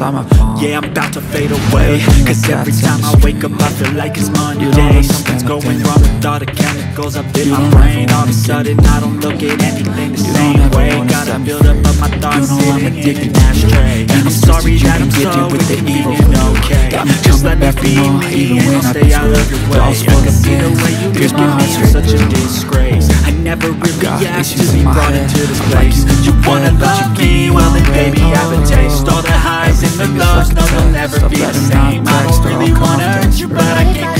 inside my palm Yeah, I'm about to fade away. Cause every time I wake up I feel like it's Monday. Something's going wrong with all the chemicals up in my brain. All of a sudden I don't look at anything the same don't way. Gotta build up of my thoughts You know I'm sitting in addicted an ashtray. And I'm sorry that I'm so it with the evil okay. Just let me be me even and when I'll stay out of your way. I can see the way you look my at me, such a disgrace never really asked to be brought head. into this place. like you You wanna love me, well then baby away. have a taste All the highs and the lows, no they'll never be the same. I don't really wanna hurt you, but I can't